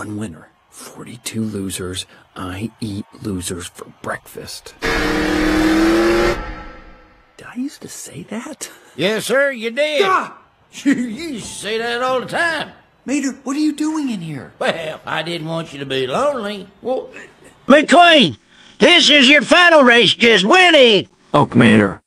one winner, 42 losers. I eat losers for breakfast. Did I used to say that? Yes, sir, you did. Ah! you used to say that all the time. Mater, what are you doing in here? Well, I didn't want you to be lonely. Well, McQueen, this is your final race. Just win it. Oh, Commander.